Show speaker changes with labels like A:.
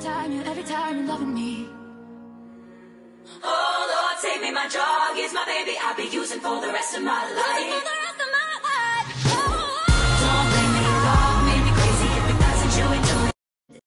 A: time, you every time you're loving me.
B: Oh Lord, save me, my drug is my baby. I'll be using for the rest of my life.